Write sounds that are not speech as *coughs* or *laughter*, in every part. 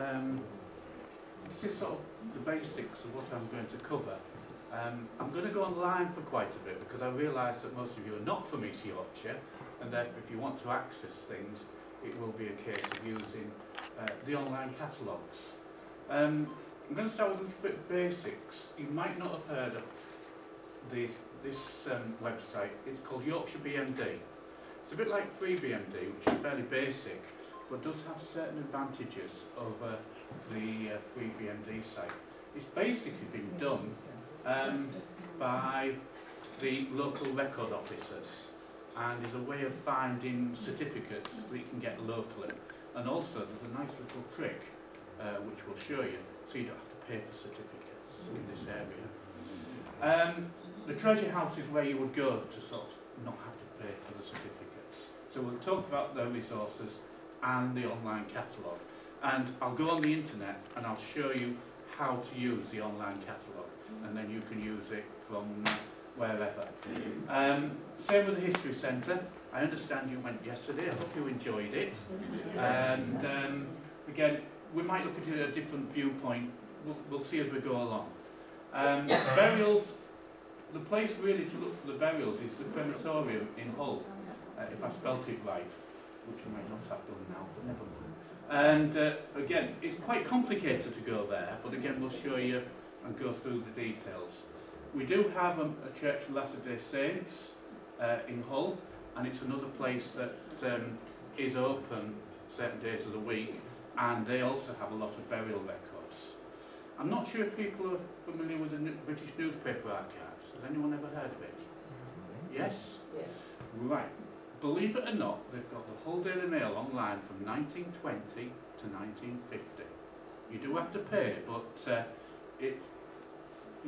um, this is sort of the basics of what I'm going to cover. Um, I'm going to go online for quite a bit because I realise that most of you are not from East Yorkshire and therefore if you want to access things it will be a case of using uh, the online catalogues. Um, I'm going to start with a little bit of basics. You might not have heard of this, this um, website. It's called Yorkshire BMD. It's a bit like Free BMD, which is fairly basic, but does have certain advantages over the uh, Free BMD site. It's basically been done um, by the local record officers and is a way of finding certificates that you can get locally. And also there's a nice little trick uh, which we'll show you so you don't have to pay for certificates in this area. Um, the treasure house is where you would go to sort of not have to pay for the certificates. So we'll talk about the resources and the online catalogue. And I'll go on the internet and I'll show you how to use the online catalogue and then you can use it from wherever. Um, same with the History Centre. I understand you went yesterday. I hope you enjoyed it. And um, again, we might look at it a different viewpoint. We'll, we'll see as we go along. Um, burials, the place really to look for the burials is the crematorium in Hull, uh, if I spelt it right, which we might not have done now, but never mind. And uh, again, it's quite complicated to go there, but again, we'll show you and go through the details. We do have a, a Church of Latter-day Saints uh, in Hull, and it's another place that um, is open certain days of the week, and they also have a lot of burial records. I'm not sure if people are familiar with the British newspaper archives. Has anyone ever heard of it? Mm-hmm. Yes? Yes. Right. Believe it or not, they've got the Hull Daily Mail online from 1920 to 1950. You do have to pay, but uh, it,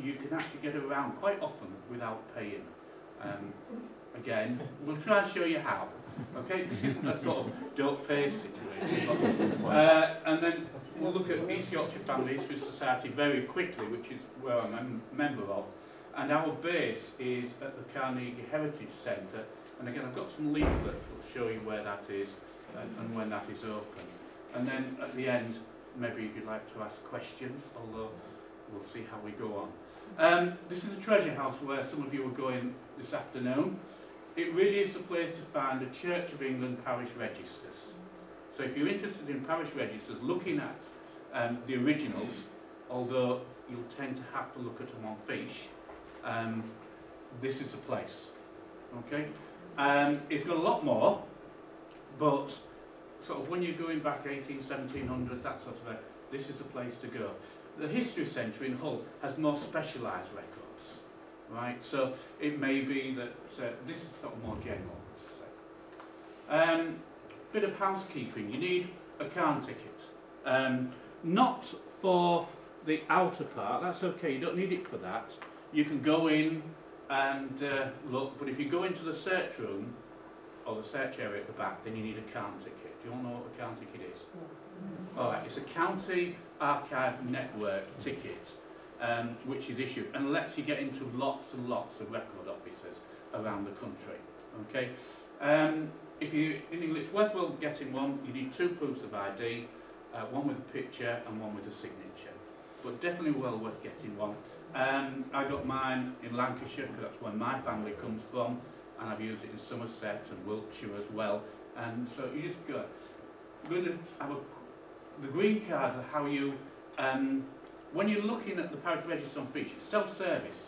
you can actually get around quite often without paying. Um, again, we'll try and show you how. Okay, this isn't a sort of don't pay situation. But, uh, and then we'll look at East Yorkshire Family History Society very quickly, which is where I'm a member of. And our base is at the Carnegie Heritage Centre. And again, I've got some leaflets that will show you where that is and, and when that is open. And then at the end, maybe if you'd like to ask questions, although we'll see how we go on. Um, this is a treasure house where some of you are going this afternoon. It really is the place to find the Church of England parish registers. So if you're interested in parish registers, looking at um, the originals, although you'll tend to have to look at them on fiche, um, this is the place. Okay? Um, it's got a lot more, but sort of when you're going back 18, 1700s, that sort of thing, this is the place to go. The History Centre in Hull has more specialised records, right? So it may be that uh, this is sort of more general. Um, bit of housekeeping. You need a CARN ticket. Um, not for the outer part, that's okay, you don't need it for that. You can go in and uh, look, but if you go into the search room, or the search area at the back, then you need a CARN ticket. Do you all know what a CARN ticket is? All right, it's a county archive network ticket um, which is issued and lets you get into lots and lots of record offices around the country. Okay, um, if you in English, it's worthwhile getting one. You need two proofs of ID, uh, one with a picture and one with a signature. But definitely well worth getting one. Um, I got mine in Lancashire because that's where my family comes from, and I've used it in Somerset and Wiltshire as well. And so you just go. We're going to have a the green cards are how you, um, when you're looking at the parish register on fiche, it's self-service.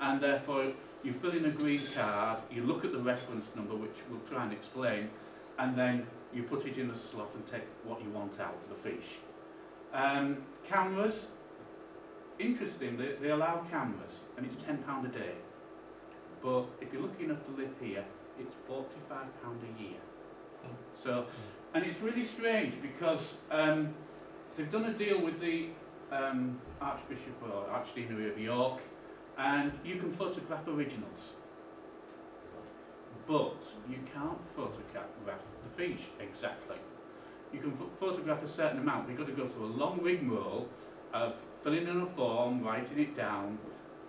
And therefore, you fill in a green card, you look at the reference number, which we'll try and explain, and then you put it in the slot and take what you want out of the fiche. Um, cameras, interesting, they, allow cameras, and it's £10 a day. But if you're lucky enough to live here, it's £45 a year. So and it's really strange because um, they've done a deal with the um, Archbishop or Archdeanery of York, and you can photograph originals. But you can't photograph the fiche exactly. You can photograph a certain amount, you've got to go through a long rigmarole of filling in a form, writing it down,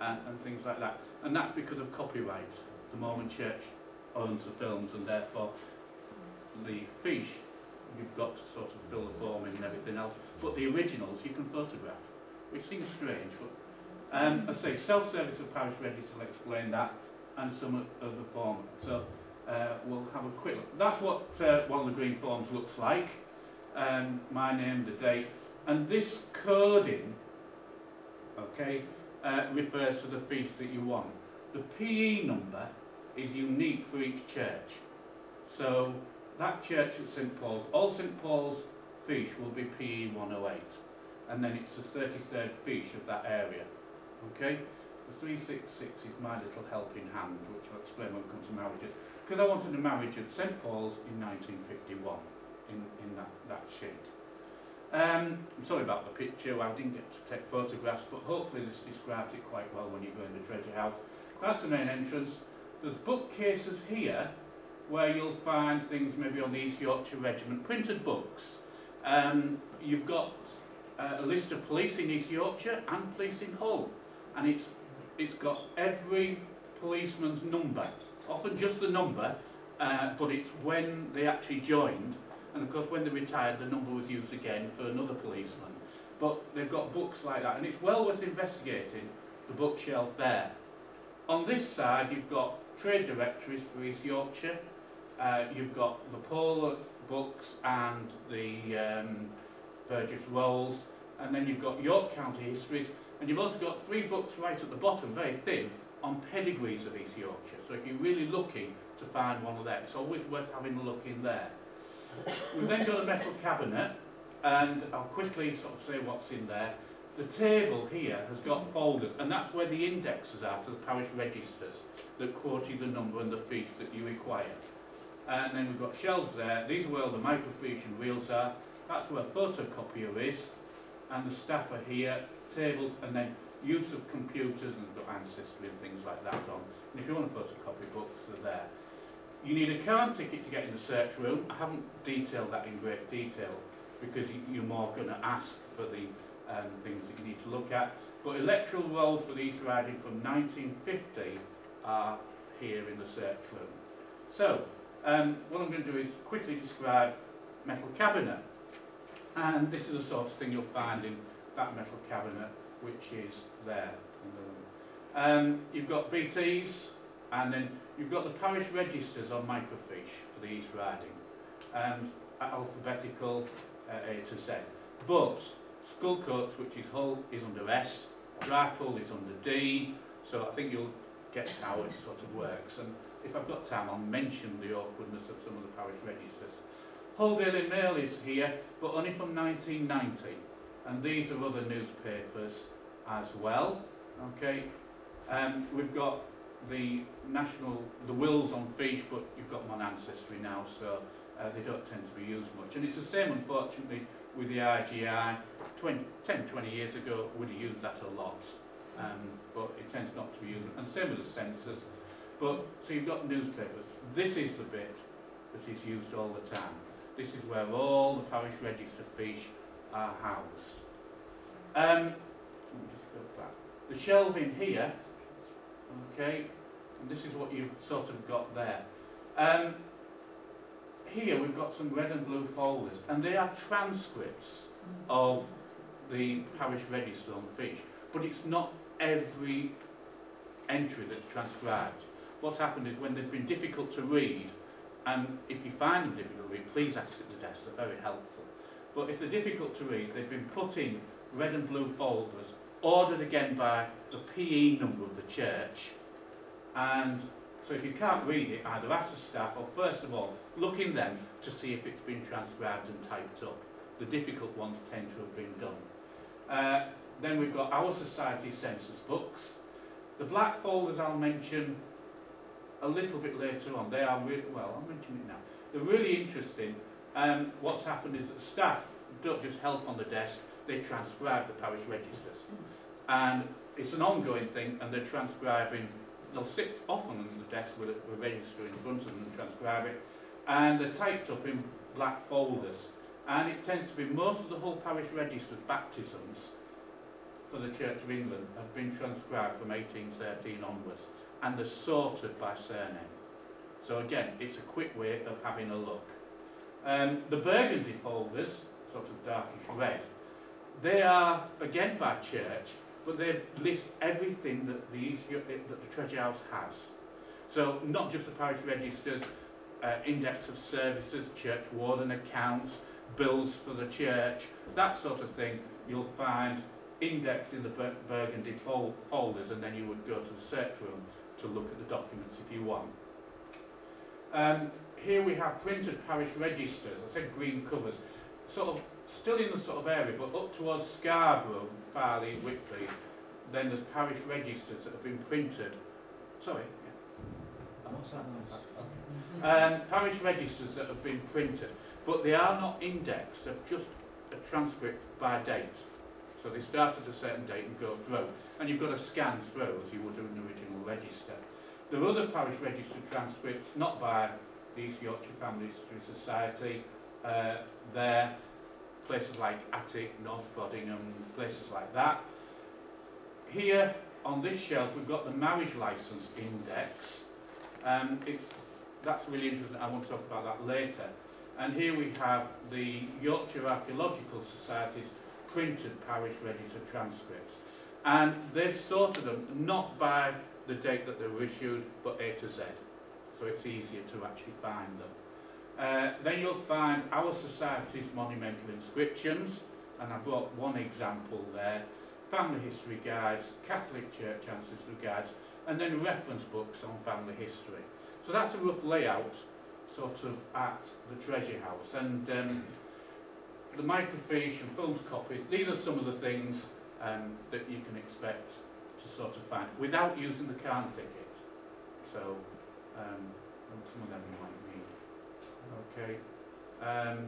and, and things like that. And that's because of copyright. The Mormon Church owns the films, and therefore the fiche you've got to sort of fill the form in and everything. else, but the originals you can photograph, which seems strange, but um, I say self-service of parish register will explain that and some of, of the form. So uh, we'll have a quick look. That's what uh, one of the green forms looks like. Um, my name, the date, and this coding, okay, uh, refers to the fiche that you want. The PE number is unique for each church. So that church at St Paul's, all St Paul's fiche will be PE 108 and then it's the 33rd fiche of that area. Okay? The 366 is my little helping hand which I'll explain when it comes to marriages. Because I wanted a marriage at St Paul's in 1951 in, in that, that sheet. Um, I'm sorry about the picture, I didn't get to take photographs but hopefully this describes it quite well when you go in the treasure house. That's the main entrance. There's bookcases here where you'll find things maybe on the East Yorkshire Regiment, printed books. Um, you've got uh, a list of police in East Yorkshire and police in Hull, and it's it's got every policeman's number, often just the number, uh, but it's when they actually joined, and of course when they retired the number was used again for another policeman. But they've got books like that, and it's well worth investigating the bookshelf there. On this side you've got trade directories for East Yorkshire, uh, you've got the poll books and the um, Burgess Rolls, and then you've got York County histories, and you've also got three books right at the bottom, very thin, on pedigrees of East Yorkshire. So if you're really lucky to find one of that, it's always worth having a look in there. We've then got a metal cabinet, and I'll quickly sort of say what's in there. The table here has got folders, and that's where the indexes are to the parish registers that quote you the number and the fiche that you require. And then we've got shelves there. These are where all the microfiche and wheels are. That's where photocopier is. And the staff are here, tables, and then use of computers, and got ancestry and things like that on. And if you want a photocopy books, they're there. You need a CARN ticket to get in the search room. I haven't detailed that in great detail because you're more going to ask for the um, things that you need to look at. But electoral rolls for the East Riding from 1950 are here in the search room. So, um, what I'm going to do is quickly describe metal cabinet. And this is the sort of thing you'll find in that metal cabinet, which is there in the room. Um, you've got BTs, and then you've got the parish registers on microfiche for the East Riding, and alphabetical uh, A to Z. But Sculcoates, which is Hull, is under S, Drypool is under D, so I think you'll get how it sort of works. And if I've got time, I'll mention the awkwardness of some of the parish registers. Hull Daily Mail is here, but only from 1990. And these are other newspapers as well. Okay, um, we've got the national, the wills on fiche, but you've got them on ancestry now, so uh, they don't tend to be used much. And it's the same, unfortunately, with the IGI. 20, 10, 20 years ago, we'd have used that a lot, um, but it tends not to be used. And same with the census. But, so you've got newspapers. This is the bit that is used all the time. This is where all the parish register fiche are housed. Um. The shelving here, okay, and this is what you've sort of got there. Um, here we've got some red and blue folders, and they are transcripts of the parish register on fiche, but it's not every entry that's transcribed what's happened is when they've been difficult to read, and if you find them difficult to read, please ask at the desk, they're very helpful. But if they're difficult to read, they've been put in red and blue folders, ordered again by the PE number of the church, and so if you can't read it, either ask the staff or first of all, look in them to see if it's been transcribed and typed up. The difficult ones tend to have been done. Uh, then we've got our society census books. The black folders I'll mention a little bit later on. They are really, well, I'll mention it now. They're really interesting. Um, what's happened is that staff don't just help on the desk, they transcribe the parish registers. And it's an ongoing thing, and they're transcribing, they'll sit often on the desk with a, with a register in front of them and transcribe it, and they're typed up in black folders. And it tends to be most of the whole parish register baptisms for the Church of England have been transcribed from 1813 onwards and they're sorted by surname. So again, it's a quick way of having a look. Um, the burgundy folders, sort of darkish red. They are, again by church, but they list everything that the, that the Treasure House has. So not just the parish registers, uh, index of services, church warden accounts, bills for the church, that sort of thing, you'll find indexed in the Bur- Burgundy fol folders and then you would go to the search room to look at the documents if you want. Um, here we have printed parish registers, I said green covers, sort of still in the sort of area but up towards Scarborough, Farley, Whitby, then there's parish registers that have been printed, sorry, yeah. What's that noise? Um, parish registers that have been printed, but they are not indexed, they're just a transcript by date. So they start at a certain date and go through, and you've got to scan through as you would an original register. There are other parish register transcripts, not by the East Yorkshire Family History Society, uh, they're places like Atwick, North Frodingham, places like that. Here on this shelf we've got the marriage licence index. Um, it's that's really interesting. I want to talk about that later. And here we have the Yorkshire Archaeological Society's printed parish register transcripts. And they've sorted them not by the date that they were issued, but A to Z. So it's easier to actually find them. Uh, then you'll find our society's monumental inscriptions, and I brought one example there, family history guides, Catholic Church ancestry guides, and then reference books on family history. So that's a rough layout, sort of, at the Treasure House. And um, the microfiche and films copies, these are some of the things um, that you can expect to sort of find without using the CARN ticket. So um, some of them you might. Okay. Um,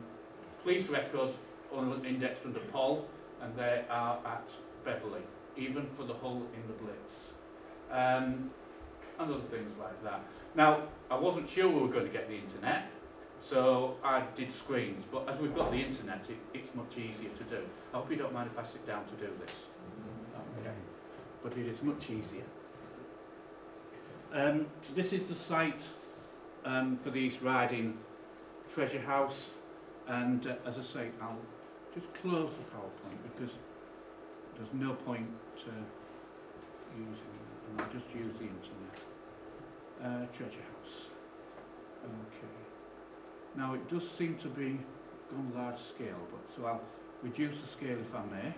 police records are indexed under Poll, and they are at Beverley, even for the Hull in the Blitz. Um, and other things like that. Now, I wasn't sure we were going to get the internet, so I did screens, but as we've got the internet, it, it's much easier to do. I hope you don't mind if I sit down to do this. Okay. But it is much easier. Um, this is the site um, for the East Riding Treasure House, and uh, as I say, I'll just close the PowerPoint because there's no point uh, using it, and I'll just use the internet. Uh, treasure House. Okay. Now it does seem to be gone large scale, but so I'll reduce the scale if I may.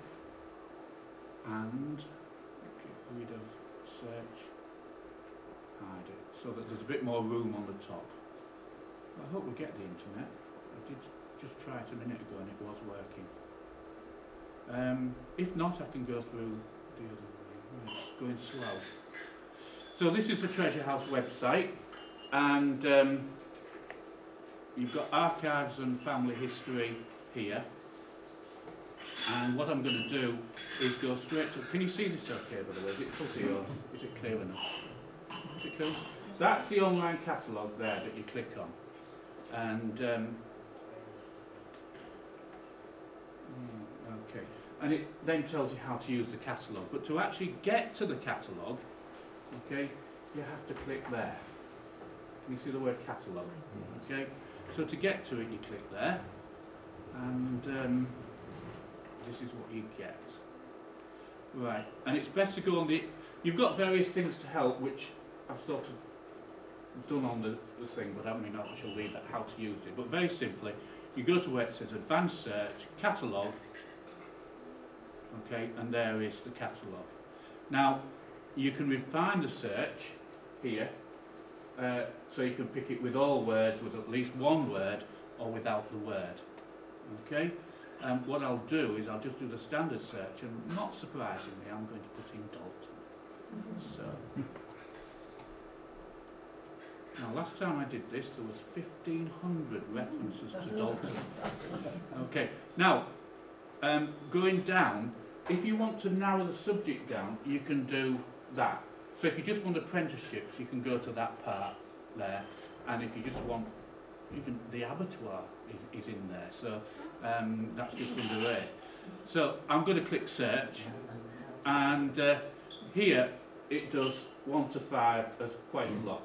And get rid of search, hide it, so that there's a bit more room on the top. I hope we get the internet. I did just try it a minute ago and it was working. Um, if not, I can go through the other way. It's going slow. So this is the Treasure House website, and um, you've got archives and family history here. And what I'm going to do is go straight to. Can you see this okay, by the way? Is it fuzzy or is it clear enough? Is it clear? So, that's the online catalogue there that you click on, and um, okay, and it then tells you how to use the catalogue. But to actually get to the catalogue, okay, you have to click there. Can you see the word catalogue? Okay, so to get to it, you click there, and um, this is what you get. Right, and it's best to go on the. You've got various things to help, which I've sort of done on the, the thing, but I haven't been to read that how to use it. But very simply, you go to where it says Advanced Search, Catalogue, okay, and there is the catalogue. Now, you can refine the search here, uh, so you can pick it with all words, with at least one word, or without the word. Okay? Um, what I'll do is I'll just do the standard search, and not surprisingly, I'm going to put in Dalton. So. Now, last time I did this, there was 1,500 references to Dalton. Okay, now, um, going down, if you want to narrow the subject down, you can do that. So if you just want apprenticeships, you can go to that part there. And if you just want, even the abattoir is, is in there. So um, that's just under. So I'm going to click search. And uh, here it does 1 to 5 as quite a lot.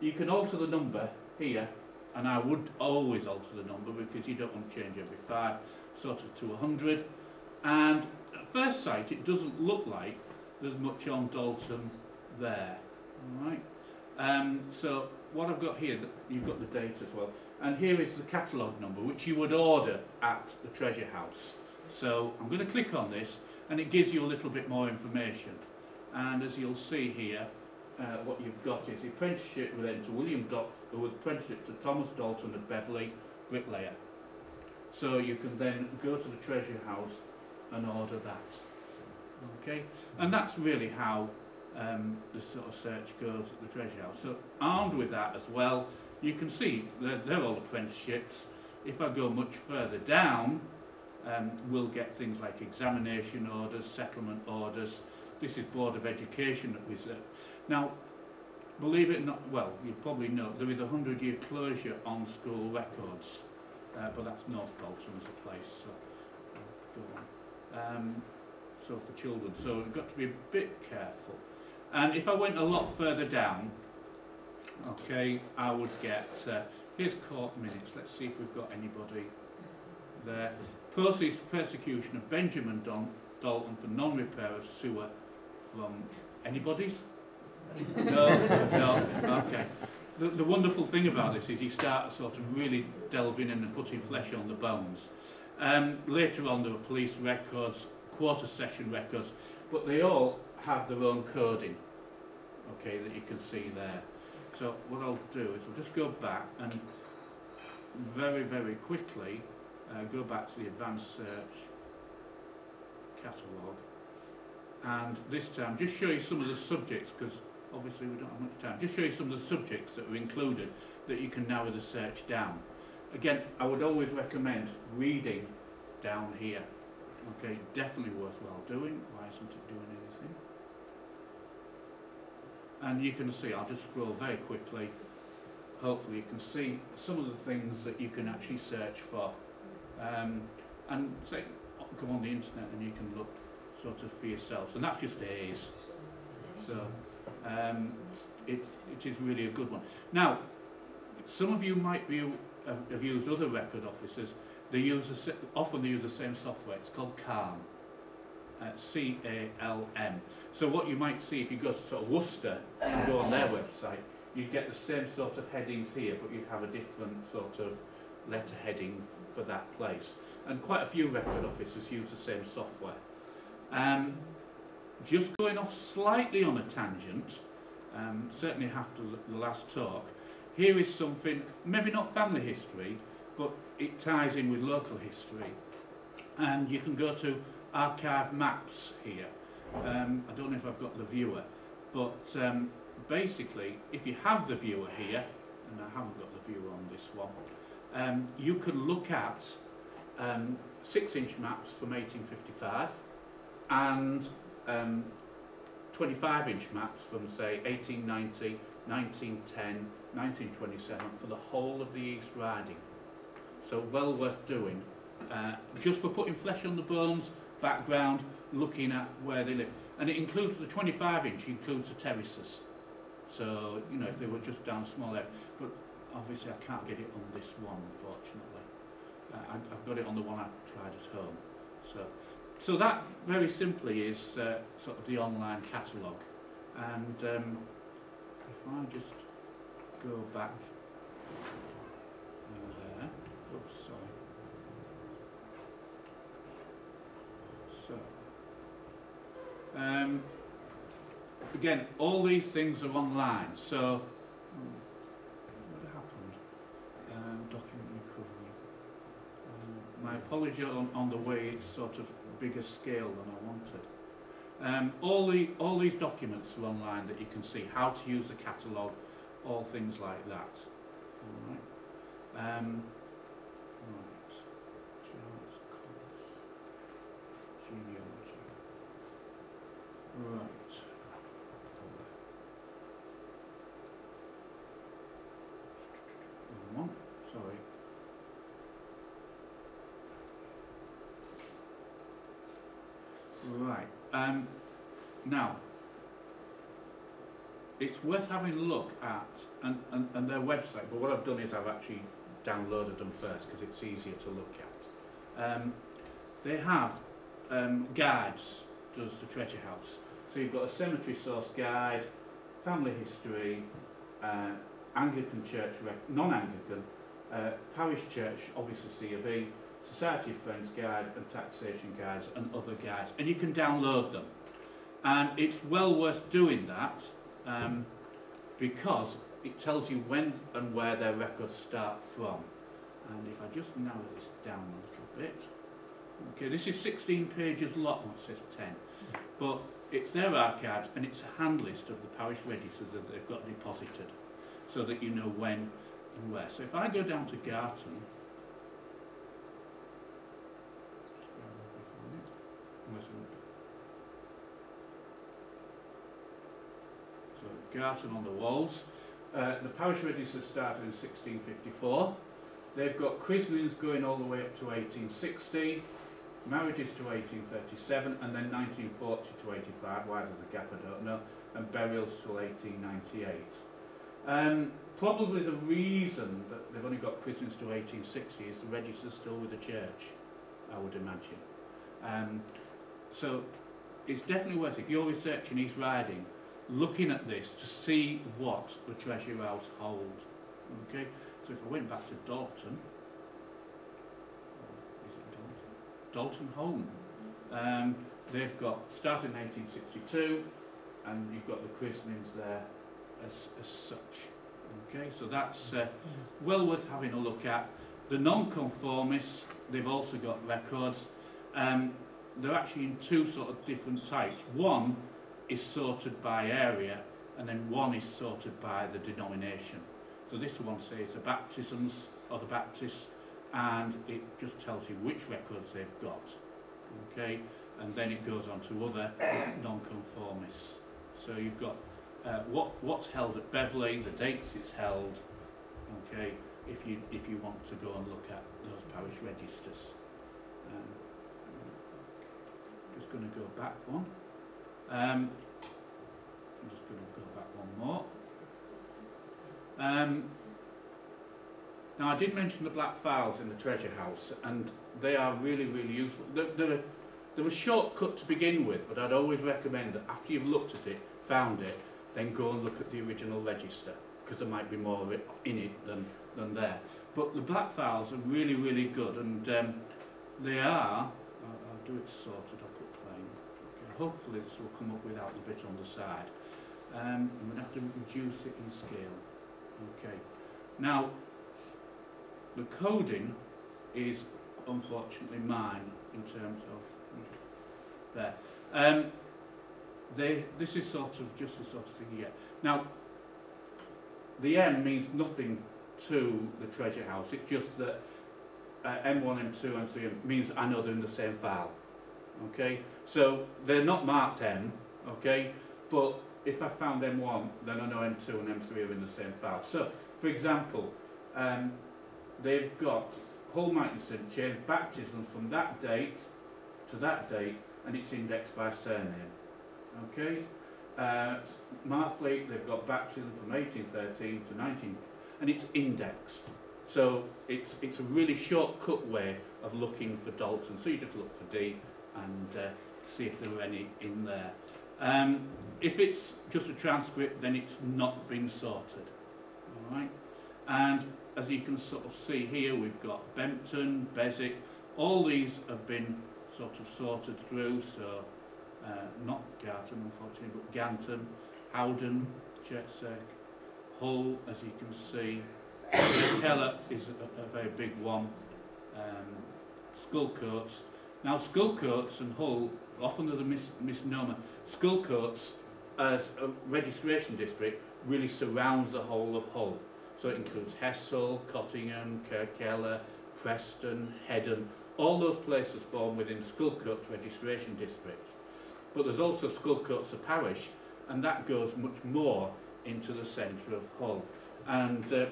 You can alter the number here. And I would always alter the number because you don't want to change every 5. sort of to 100. And at first sight, it doesn't look like there's much on Dalton there. All right. Um, so what I've got here, you've got the date as well, and here is the catalogue number, which you would order at the Treasure House. So I'm going to click on this, and it gives you a little bit more information. And as you'll see here, uh, what you've got is the apprenticeship related to William Dock, who was apprenticeship to Thomas Dalton of Beverley, bricklayer. So you can then go to the Treasure House and order that. Okay, and that's really how um, the sort of search goes at the Treasure House. So armed with that as well, you can see they're, they're all apprenticeships. If I go much further down, um, we'll get things like examination orders, settlement orders. This is Board of Education that we set. Now, believe it or not, well, you probably know, there is a 100-year closure on school records, uh, but that's North Bolton as a place, so go on. Um, so for children, so we've got to be a bit careful. And if I went a lot further down, okay, I would get, uh, here's court minutes, let's see if we've got anybody there. Proceeds to persecution of Benjamin Don Dalton for non-repair of sewer from anybody's? No, no, okay. The, the wonderful thing about this is you start sort of really delving in and putting flesh on the bones. Um, later on there are police records, quarter session records, but they all have their own coding, okay, that you can see there. So what I'll do is I'll just go back and very, very quickly uh, go back to the advanced search catalogue and this time just show you some of the subjects because obviously we don't have much time. Just show you some of the subjects that are included that you can narrow the search down. Again I would always recommend reading down here. Okay definitely worthwhile doing. Why isn't it doing anything? And you can see I'll just scroll very quickly. Hopefully you can see some of the things that you can actually search for. Um, and say go on the internet and you can look sort of for yourselves. And that's just A's so um, it, it is really a good one. Now some of you might be have used other record offices they use often they use the same software. It's called CALM. Uh, C-A-L-M so what you might see if you go to sort of Worcester and go on their website you'd get the same sort of headings here but you'd have a different sort of letter heading for that place. And quite a few record offices use the same software. Um, just going off slightly on a tangent, um, certainly after the last talk, here is something, maybe not family history, but it ties in with local history. And you can go to archive maps here. Um, I don't know if I've got the viewer, but um, basically, if you have the viewer here, and I haven't got the viewer on this one, um, you can look at um, six-inch maps from 1855, and um, 25 inch maps from say 1890, 1910, 1927 for the whole of the East Riding. So well worth doing. Uh, just for putting flesh on the bones, background, looking at where they live. And it includes the 25 inch, includes the terraces. So, you know, if they were just down small. But obviously I can't get it on this one, unfortunately. Uh, I've got it on the one I tried at home. So so that very simply is uh, sort of the online catalogue. And um, if I just go back there, oops, sorry. So, um, again, all these things are online. So, hmm, what happened? Um, document recovery. Um, my apology on, on the way it's sort of bigger scale than I wanted. Um, all, the, all these documents are online that you can see, how to use the catalogue, all things like that. All right. Um, right. Genealogy. Right. One, sorry. Right. Um, now, it's worth having a look at and, and, and their website, but what I've done is I've actually downloaded them first because it's easier to look at. Um, they have um, guides, does the Treasure House. So you've got a cemetery source guide, family history, uh, Anglican Church, non-Anglican, uh, Parish Church, obviously C of E, Society of Friends Guide and Taxation Guides and other guides. And you can download them. And it's well worth doing that um, because it tells you when and where their records start from. And if I just narrow this down a little bit. Okay, this is 16 pages long, it says 10. But it's their archives and it's a hand list of the parish registers that they've got deposited so that you know when and where. So if I go down to Garton, just bear with me for a minute. Unless I- So Garton on the Wolds. Uh, the parish register started in 1654. They've got christenings going all the way up to 1860, marriages to 1837, and then 1940 to 85. Why there's a gap, I don't know. And burials till 1898. Um, probably the reason that they've only got christenings to 1860 is the register's still with the church, I would imagine. Um, so it's definitely worth. If you're researching East Riding, looking at this to see what the Treasure House hold. Okay, so if I went back to Dalton, is it Dalton? Dalton Holme. Um, they've got started in 1862, and you've got the christenings there as, as such. Okay, so that's uh, well worth having a look at. The non-conformists, they've also got records. Um, they're actually in two sort of different types. One is sorted by area, and then one is sorted by the denomination. So this one says the baptisms or the Baptists, and it just tells you which records they've got. Okay, and then it goes on to other *coughs* non-conformists. So you've got uh, what what's held at Beverley, the dates it's held. Okay, if you if you want to go and look at those parish registers. Um, just going to go back one. Um, I'm just going to go back one more. Um, now I did mention the black files in the treasure house, and they are really, really useful. They're, they're, a, they're a shortcut to begin with, but I'd always recommend that after you've looked at it, found it, then go and look at the original register, because there might be more of it in it than, than there. But the black files are really, really good, and um, they are, I'll, I'll do it sorted. Okay, hopefully this will come up without the bit on the side. Um, I'm going to have to reduce it in scale. Okay. Now, the coding is unfortunately mine in terms of there. Um, they, this is sort of just the sort of thing you get. Now, the M means nothing to the treasure house. It's just that uh, M1, M2, M3 means I know they're in the same file. Okay, so they're not marked M. Okay, but if I found M1, then I know M2 and M3 are in the same file. So, for example, um, they've got Hull Myton changed baptism from that date to that date, and it's indexed by surname. Okay? Uh, Marfleet, they've got baptism from 1813 to 19, and it's indexed. So it's, it's a really shortcut way of looking for Dalton. So you just look for D and uh, see if there are any in there. Um, if it's just a transcript, then it's not been sorted. All right? And as you can sort of see here, we've got Bempton, Beswick, all these have been sort of sorted through, so uh, not Garton, unfortunately, but Ganton, Howden, Chertsey, Hull, as you can see. Keller is a, a very big one. Um, Sculcoates. Now, Skullcoats and Hull often there's the mis misnomer. Skullcoats, as a registration district, really surrounds the whole of Hull. So it includes Hessel, Cottingham, Kirkella, Preston, Hedden. All those places form within Skullcoats registration district. But there's also Skullcoats parish, and that goes much more into the centre of Hull. And uh,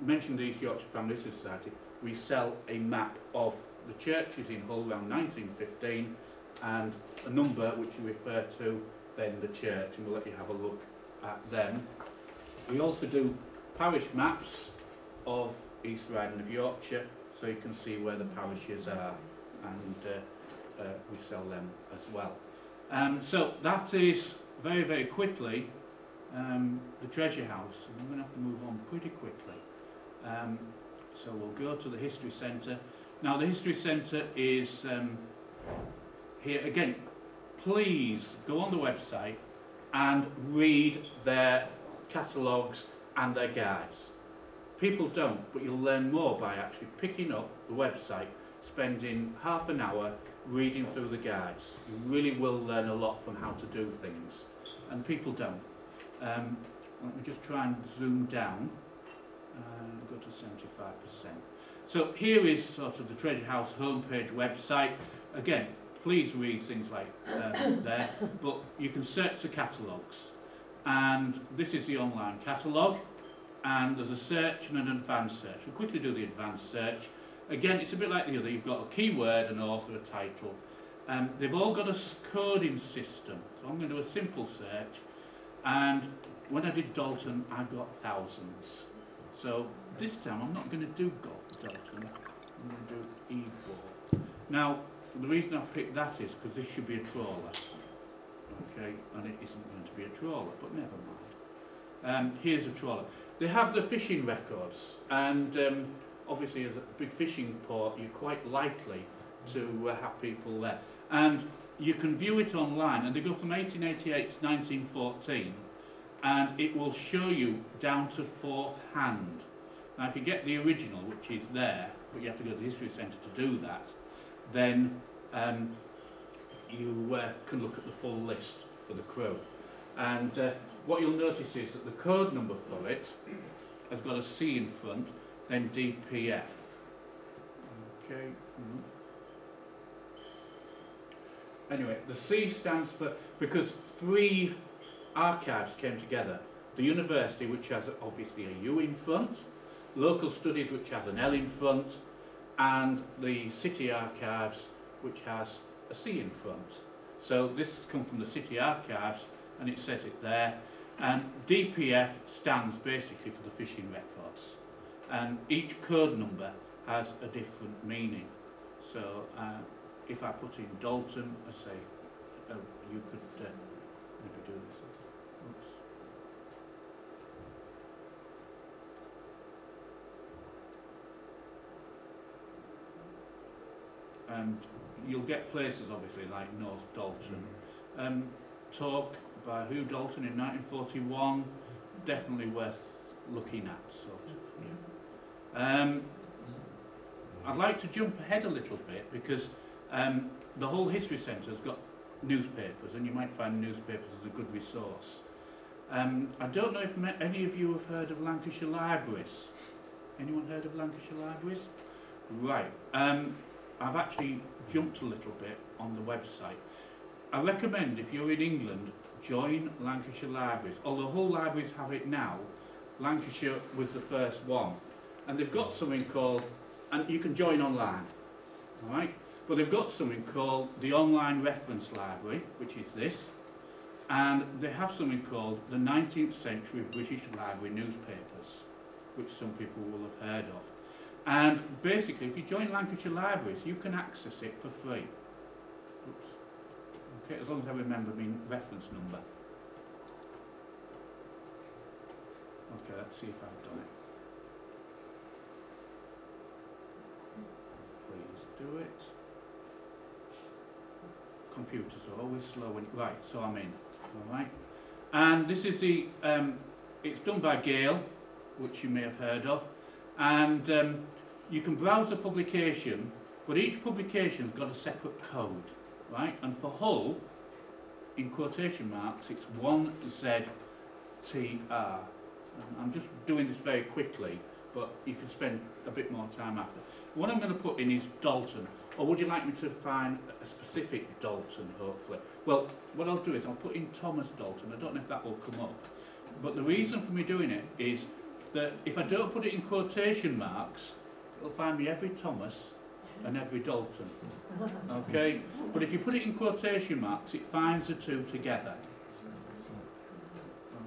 mentioned the East Yorkshire Family Society, we sell a map of the churches in Hull around 1915 and a number which you refer to then the church and we'll let you have a look at them. We also do parish maps of East Riding of Yorkshire so you can see where the parishes are. and uh, uh, we sell them as well. Um, so that is very, very quickly um, the treasure house. And I'm going to have to move on pretty quickly. Um, so we'll go to the history centre. Now the history centre is um, here again. Please go on the website and read their catalogues and their guides. People don't, but you'll learn more by actually picking up the website, spending half an hour reading through the guides. You really will learn a lot from how to do things, and people don't. Um, let me just try and zoom down and go to 75%. So here is sort of the Treasure House homepage website. Again, please read things like um, *coughs* there, but you can search the catalogues. And this is the online catalogue, and there's a search and an advanced search. We'll quickly do the advanced search. Again, it's a bit like the other. You've got a keyword, an author, a title. Um, they've all got a coding system. So I'm going to do a simple search. And when I did Dalton, I got thousands. So this time I'm not going to do Dalton. Do. Now, the reason I picked that is because this should be a trawler. Okay, and it isn't going to be a trawler, but never mind. Um, here's a trawler. They have the fishing records, and um, obviously as a big fishing port, you're quite likely to uh, have people there. And you can view it online, and they go from 1888 to 1914, and it will show you down to fourth hand. Now, if you get the original, which is there, but you have to go to the History Centre to do that, then um, you uh, can look at the full list for the crew. And uh, what you'll notice is that the code number for it has got a C in front, then DPF. Okay. Mm -hmm. Anyway, the C stands for, because three archives came together. The university, which has obviously a U in front, local studies, which has an L in front, and the city archives, which has a C in front. So this has come from the city archives, and it says it there. And DPF stands basically for the fishing records. And each code number has a different meaning. So uh, if I put in Dalton, I say, uh, you could uh, maybe do this. Oops. And you'll get places obviously like North Dalton. Um, talk by Hugh Dalton in 1941, definitely worth looking at. Sort of, yeah. um, I'd like to jump ahead a little bit because um, the Hull History Centre has got newspapers and you might find newspapers as a good resource. Um, I don't know if any of you have heard of Lancashire Libraries. Anyone heard of Lancashire Libraries? Right. Um, I've actually jumped a little bit on the website. I recommend if you're in England, join Lancashire Libraries. Although Hull libraries have it now, Lancashire was the first one. And they've got something called, and you can join online, all right? But they've got something called the Online Reference Library, which is this, and they have something called the 19th Century British Library Newspapers, which some people will have heard of. And basically, if you join Lancashire Libraries, you can access it for free. Oops. Okay, as long as I remember my reference number. Okay, let's see if I've done it. Please do it. Computers are always slow when, right, so I'm in, all right. And this is the, um, it's done by Gale, which you may have heard of, and um, you can browse the publication, but each publication's got a separate code, right? And for Hull, in quotation marks, it's 1ZTR. I'm just doing this very quickly, but you can spend a bit more time after. What I'm going to put in is Dalton, or would you like me to find a specific Dalton, hopefully? Well, what I'll do is I'll put in Thomas Dalton. I don't know if that will come up. But the reason for me doing it is that if I don't put it in quotation marks, it'll find me every Thomas and every Dalton. *laughs* Okay? But if you put it in quotation marks, it finds the two together.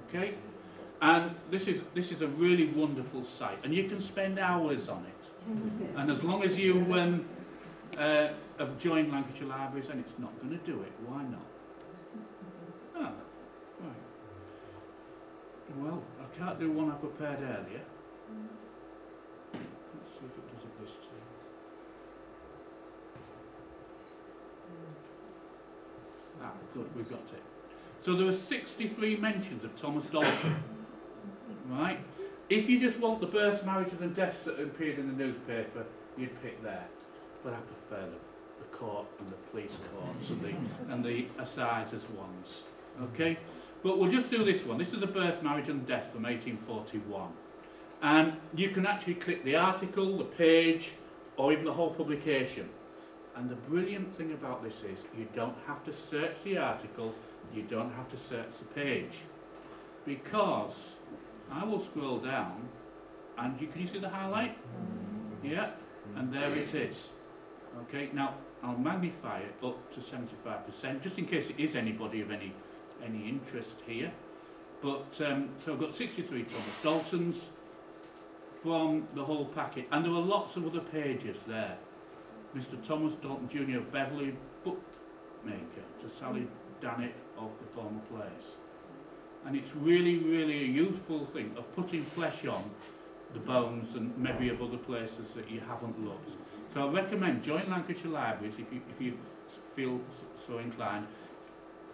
Okay? And this is, this is a really wonderful site. And you can spend hours on it. And as long as you um, uh, have joined Lancashire Libraries and it's not going to do it. Why not? Ah, right. Well, I can't do one I prepared earlier. Let's see if it does it this time. Ah, good, we've got it. So there are 63 mentions of Thomas Dalton, right? If you just want the births, marriages and deaths that appeared in the newspaper, you'd pick there. But I prefer the, the court and the police courts and the, and the assizes ones, okay? But we'll just do this one. This is a birth, marriage and death from 1841. And you can actually click the article, the page, or even the whole publication. And the brilliant thing about this is you don't have to search the article, you don't have to search the page. Because I will scroll down and you can you see the highlight? Yeah, and there it is. Okay, now I'll magnify it up to 75% just in case it is anybody of any any interest here. But um, so I've got 63 Thomas Daltons from the whole packet, and there were lots of other pages there. Mr. Thomas Dalton Jr. of Beverley, bookmaker, to Sally Dannett of the former place. And it's really, really a useful thing of putting flesh on the bones and maybe of other places that you haven't looked. So I recommend join Lancashire Libraries if you, if you feel so inclined.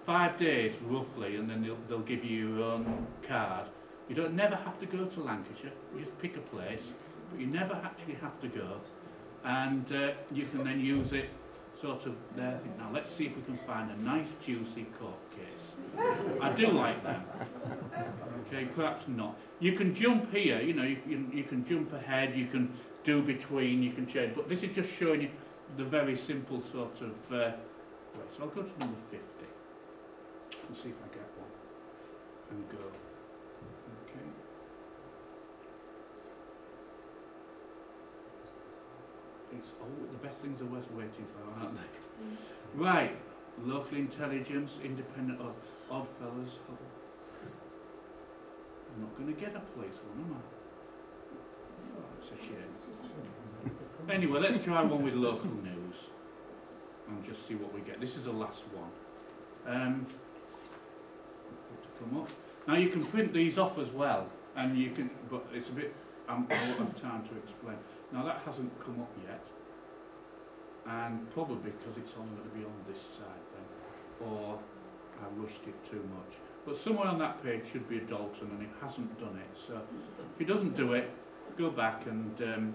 Five days roughly and then they'll, they'll give you your own card. You don't never have to go to Lancashire, you just pick a place, but you never actually have to go. And uh, you can then use it sort of there. Now let's see if we can find a nice juicy court case. I do like them. Okay, perhaps not. You can jump here, you know, you can, you can jump ahead, you can do between, you can change, but this is just showing you the very simple sort of, uh, so I'll go to number 50 and see if I get one and go. Okay. It's all the best things are worth waiting for, aren't they? Right, local intelligence, independent of odd fellas. I'm not going to get a police one, am I? Oh, it's a shame. Anyway, let's try one with local news and just see what we get. This is the last one. Um, come up. Now you can print these off as well, and you can, but it's a bit, um, I won't have time to explain. Now that hasn't come up yet, and probably because it's only going to be on this side then, or I rushed it too much. But somewhere on that page should be a Dalton, and it hasn't done it. So if he doesn't do it, go back and um,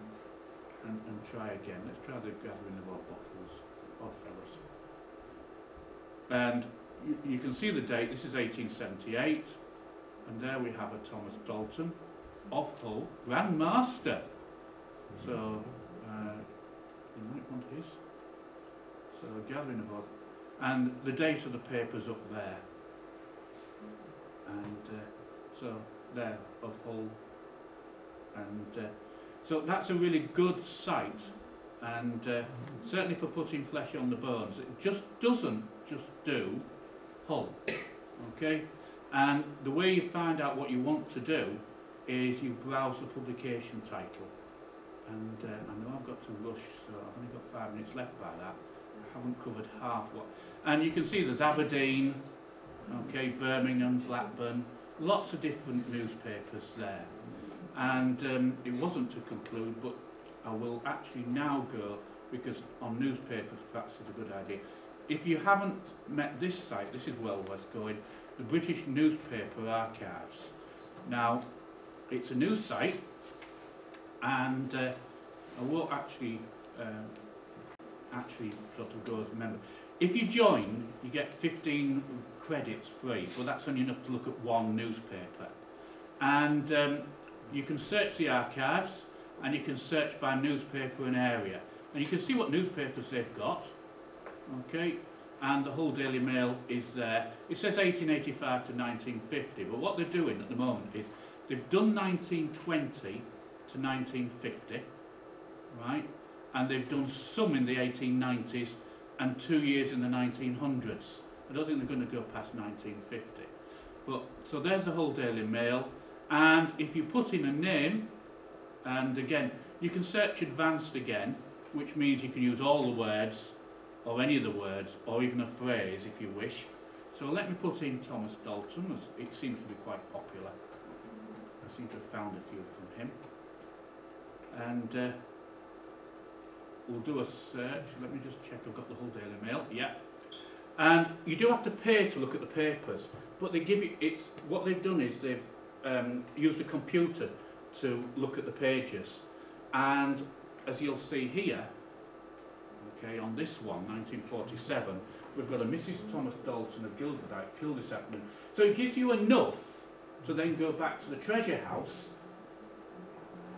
and, and try again. Let's try the gathering of our bottles, odd fellows. And you, you can see the date. This is 1878, and there we have a Thomas Dalton of Hull, Grand Master. So uh, you might want his. So a gathering of odd, and the date of the paper's up there. And uh, so there of Hull, and. Uh, so that's a really good site and uh, certainly for putting flesh on the bones. It just doesn't just do Hull, okay? And the way you find out what you want to do is you browse the publication title. And uh, I know I've got to rush, so I've only got five minutes left by that. I haven't covered half what. And you can see there's Aberdeen, okay, Birmingham, Blackburn, lots of different newspapers there and um, it wasn't to conclude but I will actually now go because on newspapers perhaps it's a good idea if you haven't met this site this is well worth going the British Newspaper Archives now it's a news site and uh, I will actually uh, actually sort of go as a member if you join you get 15 credits free well that's only enough to look at one newspaper and um, you can search the archives and you can search by newspaper and area. And you can see what newspapers they've got. Okay, and the whole Daily Mail is there. It says 1885 to 1950, but what they're doing at the moment is they've done 1920 to 1950, right? And they've done some in the 1890s and two years in the 1900s. I don't think they're going to go past 1950. But so there's the whole Daily Mail and if you put in a name and again you can search advanced again which means you can use all the words or any of the words, or even a phrase if you wish. So let me put in Thomas Dalton, as it seems to be quite popular. I seem to have found a few from him. And uh, we'll do a search. Let me just check I've got the whole Daily Mail. Yeah. And you do have to pay to look at the papers, but they give you, it's, what they've done is they've um, used a computer to look at the pages. And as you'll see here, okay, on this one, 1947, we've got a Mrs. Thomas Dalton of Gilberdike killed this afternoon. So it gives you enough to then go back to the treasure house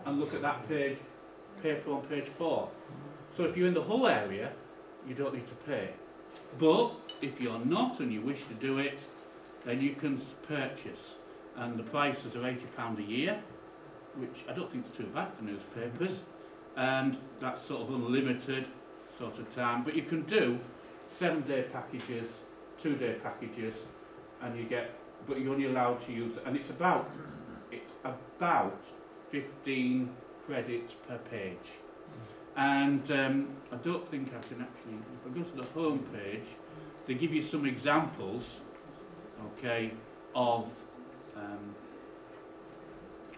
and look at that page, paper on page four. So if you're in the Hull area, you don't need to pay. But if you're not and you wish to do it, then you can purchase. And the prices are £80 a year, which I don't think is too bad for newspapers. And that's sort of unlimited sort of time. But you can do seven day packages, two day packages, and you get, but you're only allowed to use, and it's about, it's about 15 credits per page. And um, I don't think I can actually, if I go to the home page, they give you some examples, okay, of um,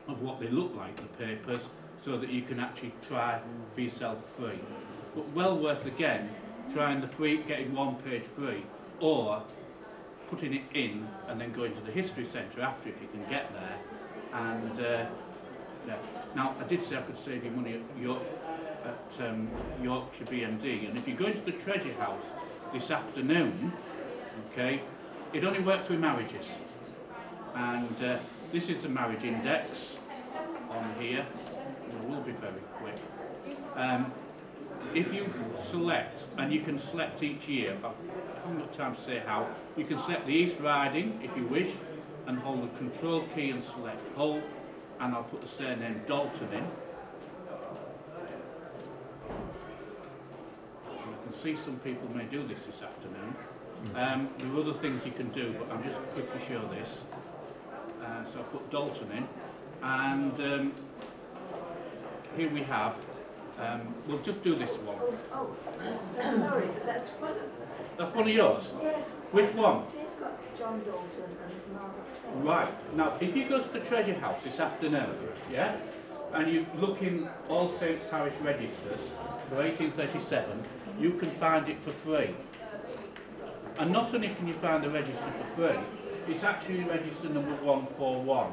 of what they look like, the papers, so that you can actually try for yourself free. But well worth again trying the free, getting one page free, or putting it in and then going to the history centre after if you can get there. And uh, yeah. Now I did say I could save you money at York, at um, Yorkshire BMD, and if you go into the Treasure House this afternoon, okay, it only works with marriages. And uh, this is the marriage index on here. It will be very quick. Um, if you select, and you can select each year, I haven't got time to say how, you can select the East Riding if you wish, and hold the control key and select Hull, and I'll put the surname Dalton in. You can see some people may do this this afternoon. Um, there are other things you can do, but I'm just quickly show this. Uh, so I put Dalton in, and um, here we have, um, we'll just do this one. Oh, oh, sorry, but that's one of, That's one of yours? yes. Which one? It's got John Dalton and Margaret Right. Now, if you go to the Treasure House this afternoon, yeah, and you look in All Saints Parish registers for 1837, you can find it for free. And not only can you find the register for free, it's actually register number 141.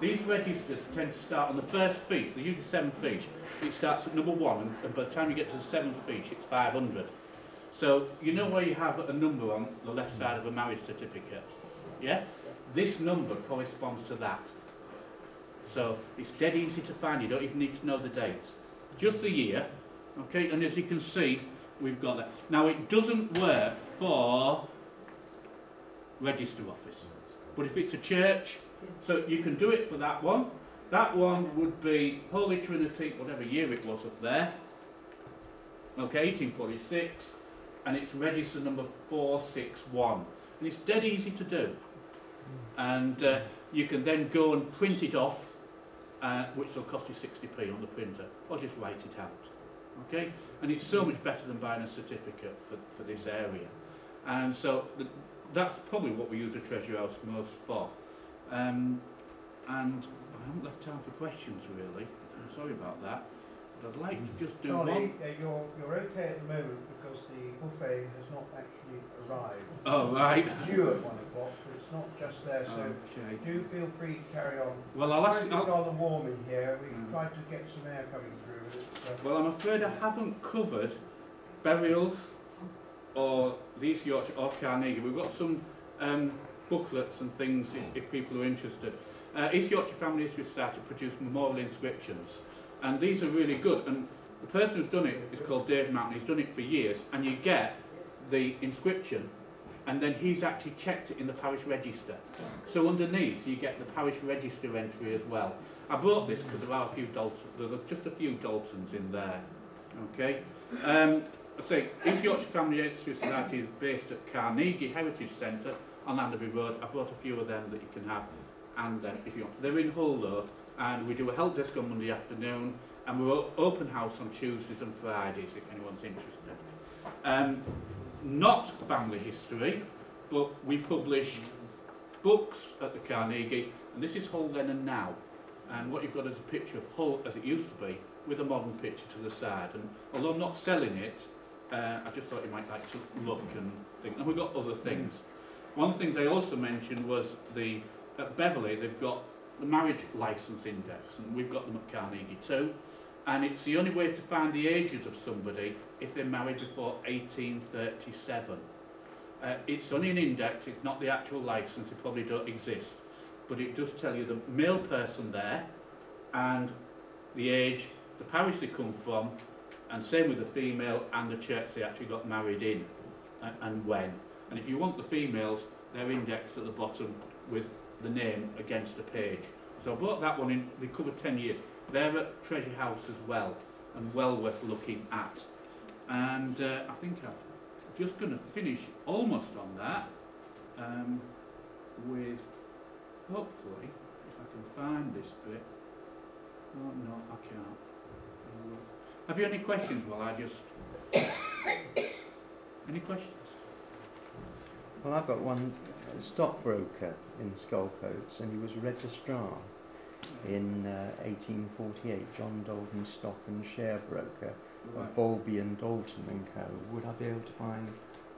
These registers tend to start on the first fiche, the usually seven fiche. It starts at number one, and, by the time you get to the seventh fiche, it's 500. So you know where you have a number on the left mm. side of a marriage certificate? Yeah? This number corresponds to that. So it's dead easy to find, you don't even need to know the date. Just the year, okay, and as you can see, we've got that. Now it doesn't work for register office, but if it's a church, so you can do it for that one. That one would be Holy Trinity, whatever year it was up there. Okay, 1846, and it's register number 461. And it's dead easy to do. And uh, you can then go and print it off, uh, which will cost you 60p on the printer, or just write it out. Okay? And it's so much better than buying a certificate for, for this area. And so the, that's probably what we use the Treasure House most for. Um, and I haven't left time for questions really. I'm sorry about that. But I'd like to just do one. uh, you're, you're okay at the moment because the buffet has not actually arrived. Oh, right. It's due at one o'clock, so it's not just there, so Okay. do feel free to carry on. Well, I'll ask. It's rather warm in here, we Mm. tried to get some air coming through. uh, well, I'm afraid I haven't covered burials or the East Yorkshire or Carnegie. We've got some um, booklets and things if, if people are interested. Uh, East Yorkshire Family History Society produced memorial inscriptions, and these are really good. And the person who's done it is called Dave Mountain. He's done it for years, and you get the inscription, and then he's actually checked it in the parish register. So underneath, you get the parish register entry as well. I brought this because there are a few Daltons. There's just a few Daltons in there. Okay. Um, I say East Yorkshire Family History Society is based at Carnegie Heritage Centre on Anlaby Road. I brought a few of them that you can have, and then if you want, they're in Hull though, and we do a help desk on Monday afternoon, and we're open house on Tuesdays and Fridays if anyone's interested. Um, not family history, but we publish books at the Carnegie, and this is Hull then and now. And what you've got is a picture of Hull as it used to be, with a modern picture to the side. And although I'm not selling it, uh, I just thought you might like to look and think. And we've got other things. One of the things they also mentioned was the at Beverley they've got the marriage license index, and we've got them at Carnegie too. And it's the only way to find the ages of somebody if they're married before 1837. Uh, it's only an index, it's not the actual license, it probably don't exist. But it does tell you the male person there and the age, the parish they come from, and same with the female and the church they actually got married in and, and when. And if you want the females, they're indexed at the bottom with the name against a page. So I bought that one in, they cover 10 years. They're at Treasure House as well, and well worth looking at. And uh, I think I'm just going to finish almost on that um, with, hopefully, if I can find this bit. Oh no, I can't. Have you any questions while I just... *coughs* any questions? Well, I've got one stockbroker in Sculcoates, and he was registrar in uh, 1848, John Dalton Stock and Share Broker Right. of Bolby and Dalton and Co. Would I be able to find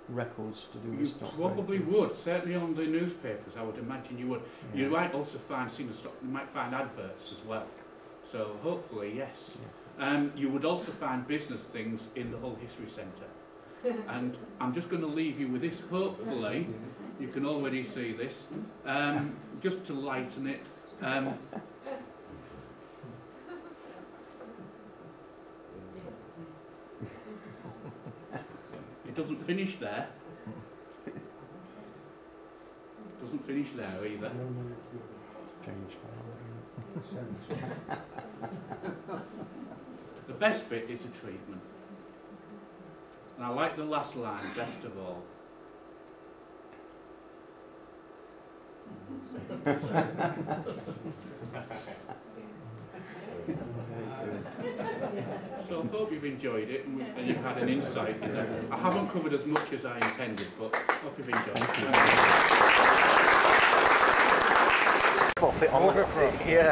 records to do You with stockbrokers? probably would, certainly on the newspapers, I would imagine you would. Yeah. You might also find, the stock, you might find adverts as well. So hopefully, yes. Um, you would also find business things in the Hull History Centre. And I'm just going to leave you with this, hopefully, you can already see this, um, just to lighten it. Um, it doesn't finish there. It Doesn't finish there either. The best bit is the treatment. And I like the last line best of all. So I hope you've enjoyed it and, and you've had an insight in it. I haven't covered as much as I intended, but hope you've enjoyed it. Thank you. Thank you. Buff it on the, yeah.